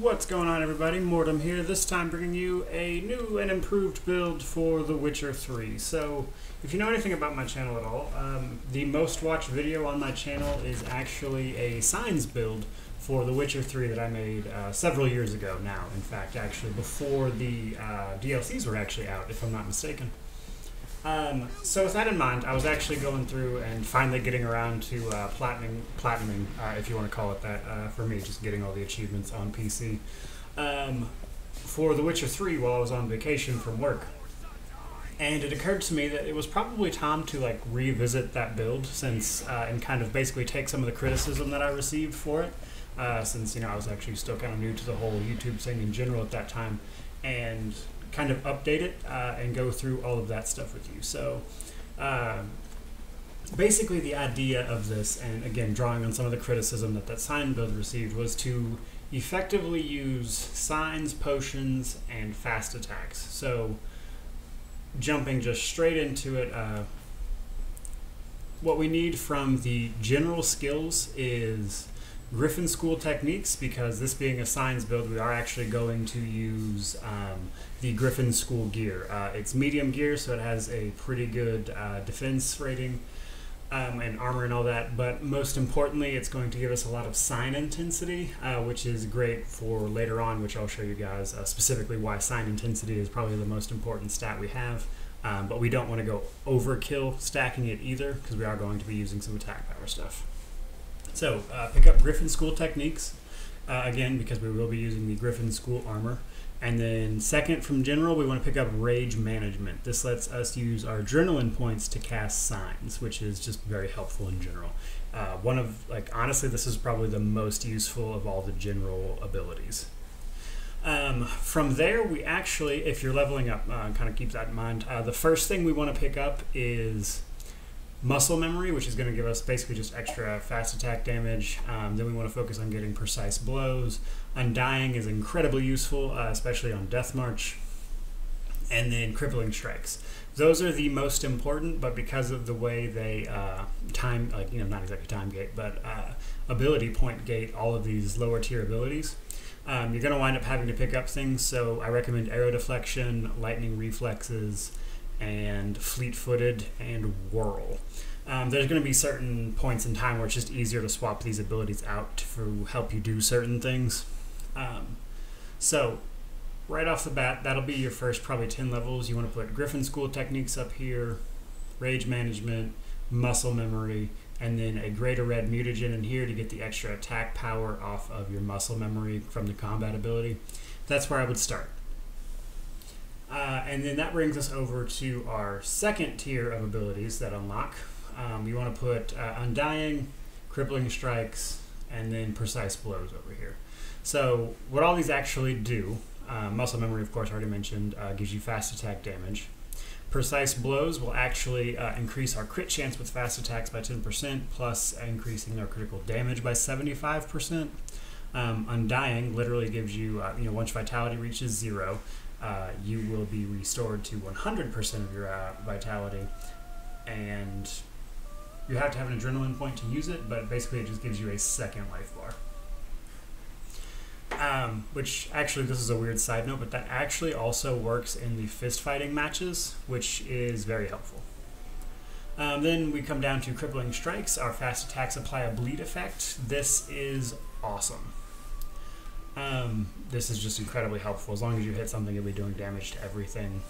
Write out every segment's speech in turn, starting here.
What's going on everybody? Mortym here, this time bringing you a new and improved build for The Witcher 3. So, if you know anything about my channel at all, um, the most watched video on my channel is actually a signs build for The Witcher 3 that I made uh, several years ago now. In fact, actually before the uh, DLCs were actually out, if I'm not mistaken. Um, so with that in mind, I was actually going through and finally getting around to uh, platinum, platinuming, uh, if you want to call it that, uh, for me, just getting all the achievements on PC. Um, for The Witcher 3 while I was on vacation from work. And it occurred to me that it was probably time to like revisit that build since uh, and kind of basically take some of the criticism that I received for it. Uh, since you know I was actually still kind of new to the whole YouTube thing in general at that time, and kind of update it uh, and go through all of that stuff with you. So, uh, basically, the idea of this, and again, drawing on some of the criticism that that sign build received, was to effectively use signs, potions, and fast attacks. So, jumping just straight into it, uh, what we need from the general skills is Griffin School techniques because this being a signs build, we are actually going to use um, the Griffin School gear. Uh, it's medium gear, so it has a pretty good uh, defense rating um, and armor and all that. But most importantly, it's going to give us a lot of sign intensity, uh, which is great for later on, which I'll show you guys uh, specifically why sign intensity is probably the most important stat we have. Um, but we don't want to go overkill stacking it either because we are going to be using some attack power stuff. So uh, pick up Griffin School Techniques, uh, again, because we will be using the Griffin School armor. And then second from general, we want to pick up Rage Management. This lets us use our adrenaline points to cast signs, which is just very helpful in general. Uh, one of, like, honestly, this is probably the most useful of all the general abilities. Um, from there, we actually, if you're leveling up, uh, kind of keep that in mind, uh, the first thing we want to pick up is muscle memory, which is going to give us basically just extra fast attack damage. Um, then we want to focus on getting precise blows. Undying is incredibly useful, uh, especially on Death March. And then crippling strikes. Those are the most important, but because of the way they uh, time, like you know, not exactly time gate, but uh, ability point gate all of these lower tier abilities. Um, you're going to wind up having to pick up things, so I recommend arrow deflection, lightning reflexes, and fleet footed and whirl. Um, there's going to be certain points in time where it's just easier to swap these abilities out to help you do certain things. Um, so, right off the bat, that'll be your first probably 10 levels. You want to put Griffin School techniques up here, Rage Management, Muscle Memory, and then a Greater Red Mutagen in here to get the extra attack power off of your muscle memory from the combat ability. That's where I would start. Uh, and then that brings us over to our second tier of abilities that unlock. Um, you want to put uh, Undying, Crippling Strikes, and then Precise Blows over here. So what all these actually do, uh, Muscle Memory, of course, already mentioned, uh, gives you fast attack damage. Precise Blows will actually uh, increase our crit chance with fast attacks by 10%, plus increasing our critical damage by 75%. Um, Undying literally gives you, uh, you know, once Vitality reaches zero, uh, you will be restored to 100% of your uh, vitality. And you have to have an adrenaline point to use it, but basically it just gives you a second life bar. Um, which actually, this is a weird side note, but that actually also works in the fist fighting matches, which is very helpful. Um, then we come down to crippling strikes. Our fast attacks apply a bleed effect. This is awesome. Um, this is just incredibly helpful. As long as you hit something, you'll be doing damage to everything.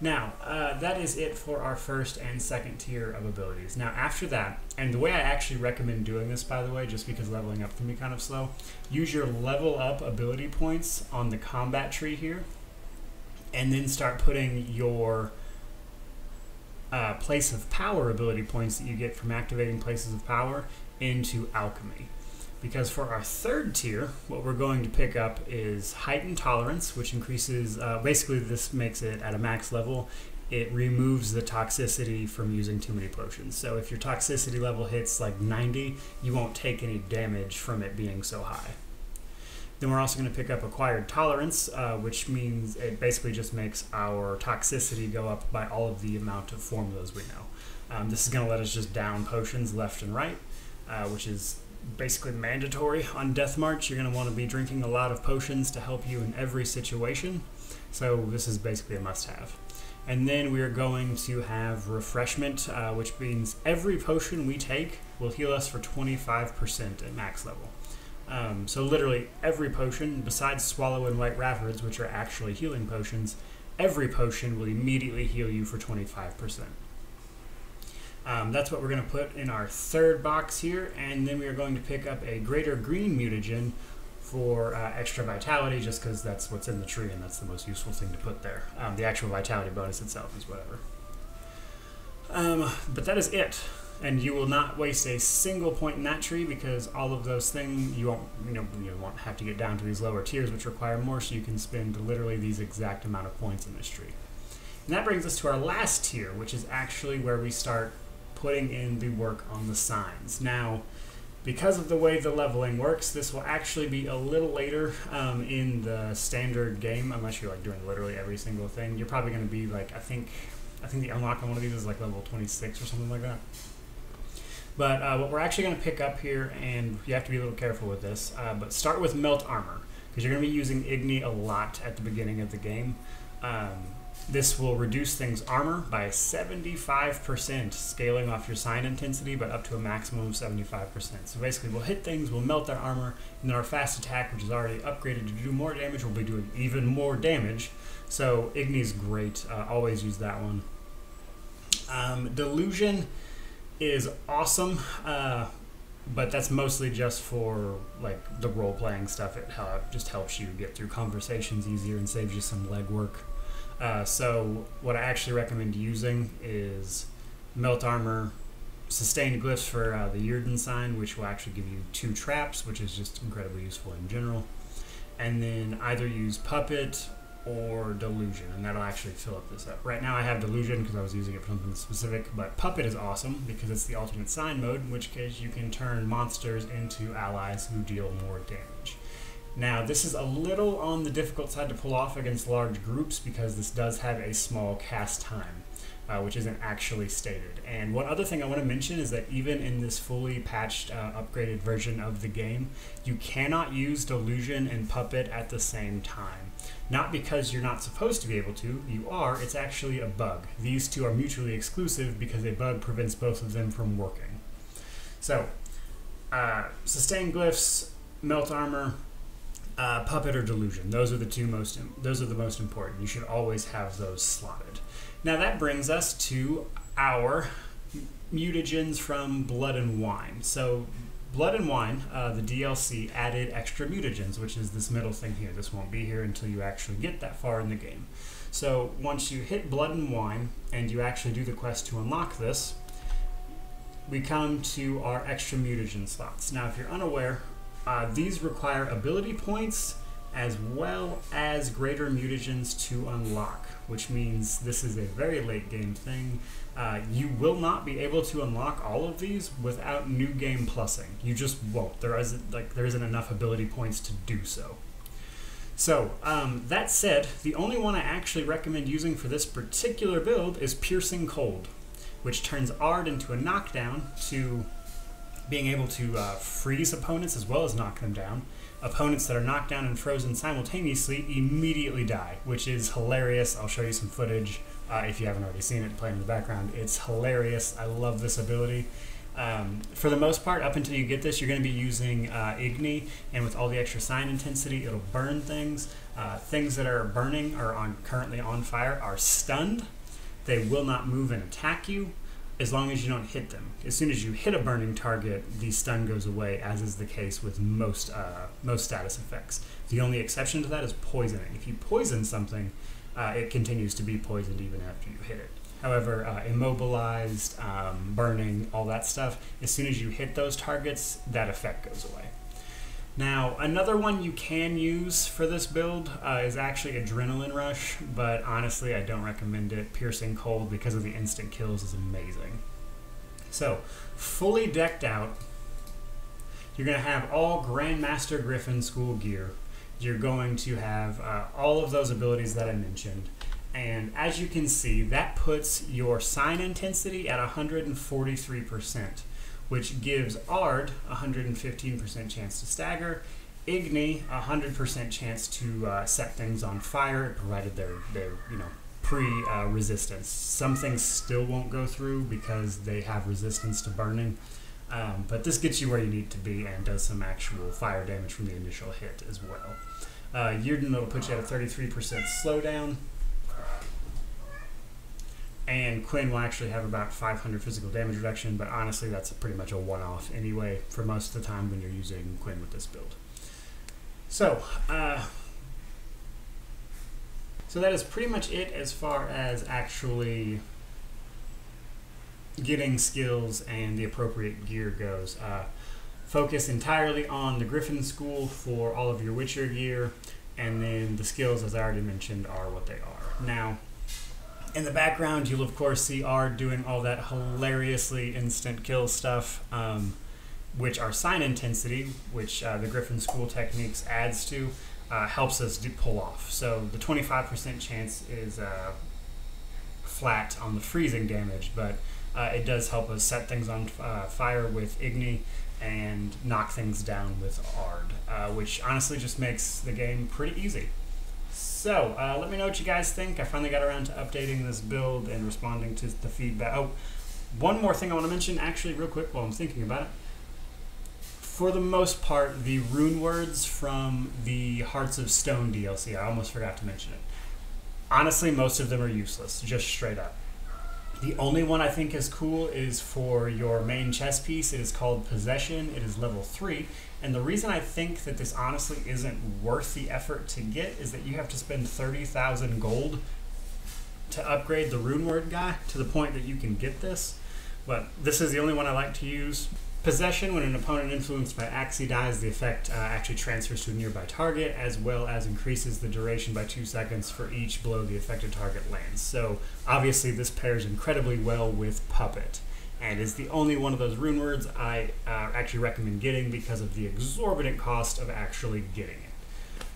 Now, uh, that is it for our first and second tier of abilities. Now, after that, and the way I actually recommend doing this, by the way, just because leveling up can be kind of slow, use your level up ability points on the combat tree here, and then start putting your uh, place of power ability points that you get from activating places of power into alchemy because for our third tier, what we're going to pick up is heightened tolerance, which increases, uh, basically this makes it at a max level, it removes the toxicity from using too many potions. So if your toxicity level hits like 90, you won't take any damage from it being so high. Then we're also going to pick up acquired tolerance, uh, which means it basically just makes our toxicity go up by all of the amount of formulas we know. Um, this is going to let us just down potions left and right, uh, which is basically mandatory on Death March. You're going to want to be drinking a lot of potions to help you in every situation. So this is basically a must-have. And then we are going to have refreshment, uh, which means every potion we take will heal us for 25% at max level. Um, so literally every potion, besides Swallow and White Raffard's, which are actually healing potions, every potion will immediately heal you for 25%. Um, that's what we're going to put in our third box here, and then we are going to pick up a Greater Green Mutagen for uh, extra vitality, just because that's what's in the tree and that's the most useful thing to put there. Um, the actual vitality bonus itself is whatever. Um, but that is it and you will not waste a single point in that tree because all of those things you won't you know you won't have to get down to these lower tiers which require more so you can spend literally these exact amount of points in this tree and that brings us to our last tier which is actually where we start putting in the work on the signs. Now because of the way the leveling works this will actually be a little later um, in the standard game unless you're like doing literally every single thing. You're probably going to be like i think i think the unlock on one of these is like level 26 or something like that. But uh, what we're actually going to pick up here, and you have to be a little careful with this, uh, but start with Melt Armor, because you're going to be using Igni a lot at the beginning of the game. Um, this will reduce things armor by 75%, scaling off your sign intensity, but up to a maximum of 75%. So basically, we'll hit things, we'll melt their armor, and then our fast attack, which is already upgraded to do more damage, will be doing even more damage. So Igni's great. Uh, always use that one. Um, Delusion is awesome, uh, but that's mostly just for like the role playing stuff. It uh, just helps you get through conversations easier and saves you some legwork. Uh, so what I actually recommend using is melt armor, sustained glyphs for uh, the Yrden sign, which will actually give you two traps, which is just incredibly useful in general. And then either use puppet or Delusion, and that'll actually fill up this up. Right now I have Delusion because I was using it for something specific, but Puppet is awesome because it's the alternate sign mode, in which case you can turn monsters into allies who deal more damage. Now, this is a little on the difficult side to pull off against large groups because this does have a small cast time uh, which isn't actually stated. And one other thing I want to mention is that even in this fully patched, uh, upgraded version of the game, you cannot use Delusion and Puppet at the same time. Not because you're not supposed to be able to, you are, it's actually a bug. These two are mutually exclusive because a bug prevents both of them from working. So, uh, Sustain Glyphs, Melt Armor, uh, Puppet or Delusion. Those are the two most. Those are the most important. You should always have those slotted. Now that brings us to our mutagens from Blood and Wine. So Blood and Wine, uh, the DLC added extra mutagens, which is this middle thing here. This won't be here until you actually get that far in the game. So once you hit Blood and Wine and you actually do the quest to unlock this, we come to our extra mutagen slots. Now, if you're unaware, uh, these require ability points as well as greater mutagens to unlock, which means this is a very late game thing. Uh, you will not be able to unlock all of these without new game plussing. You just won't. There isn't like there isn't enough ability points to do so. So um, that said, the only one I actually recommend using for this particular build is Piercing Cold, which turns Aard into a knockdown to being able to uh, freeze opponents as well as knock them down opponents that are knocked down and frozen simultaneously immediately die, which is hilarious. I'll show you some footage uh, if you haven't already seen it playing in the background. It's hilarious. I love this ability. Um, for the most part, up until you get this, you're going to be using uh, Igni, and with all the extra sign intensity, it'll burn things. Uh, things that are burning or on currently on fire are stunned. They will not move and attack you as long as you don't hit them. As soon as you hit a burning target, the stun goes away, as is the case with most uh, most status effects. The only exception to that is poisoning. If you poison something, uh, it continues to be poisoned even after you hit it. However, uh, immobilized, um, burning, all that stuff, as soon as you hit those targets, that effect goes away. Now, another one you can use for this build uh, is actually Adrenaline Rush, but honestly, I don't recommend it. Piercing Cold, because of the instant kills, is amazing. So, fully decked out, you're going to have all Grandmaster Griffin school gear. You're going to have uh, all of those abilities that I mentioned. And as you can see, that puts your sign intensity at 143%, which gives Aard 115% chance to stagger, Igni 100% chance to uh, set things on fire, provided they're, they're you know, pre-resistance. Some things still won't go through because they have resistance to burning. Um, but this gets you where you need to be and does some actual fire damage from the initial hit as well. Uh, will put you at a 33% slowdown. And Quen will actually have about 500 physical damage reduction, but honestly, that's pretty much a one off anyway for most of the time when you're using Quen with this build. So, uh, so that is pretty much it as far as actually getting skills and the appropriate gear goes. Uh, focus entirely on the Griffin School for all of your Witcher gear, and then the skills, as I already mentioned, are what they are. Now, in the background, you'll of course see Aard doing all that hilariously instant kill stuff, um, which our sign intensity, which uh, the Griffin School techniques adds to, uh, helps us pull off. So the 25% chance is uh, flat on the freezing damage, but uh, it does help us set things on uh, fire with Igni and knock things down with Aard, uh, which honestly just makes the game pretty easy. So, uh, let me know what you guys think. I finally got around to updating this build and responding to the feedback. Oh, one more thing I want to mention, actually, real quick while I'm thinking about it. For the most part, the rune words from the Hearts of Stone DLC, I almost forgot to mention it. Honestly, most of them are useless, just straight up. The only one I think is cool is for your main chess piece. It is called Possession. It is level 3. And the reason I think that this honestly isn't worth the effort to get is that you have to spend 30,000 gold to upgrade the rune word guy to the point that you can get this. But this is the only one I like to use. Possession, when an opponent influenced by Axii dies, the effect uh, actually transfers to a nearby target, as well as increases the duration by two seconds for each blow the affected target lands. So, obviously, this pairs incredibly well with Puppet, and is the only one of those rune words I uh, actually recommend getting because of the exorbitant cost of actually getting it.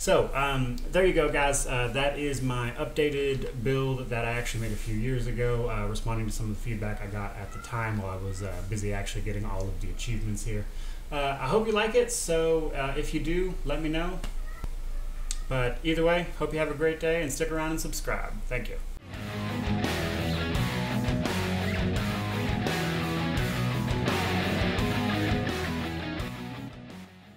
So um, there you go, guys. Uh, that is my updated build that I actually made a few years ago, uh, responding to some of the feedback I got at the time while I was uh, busy actually getting all of the achievements here. Uh, I hope you like it, so uh, if you do, let me know. But either way, hope you have a great day and stick around and subscribe. Thank you.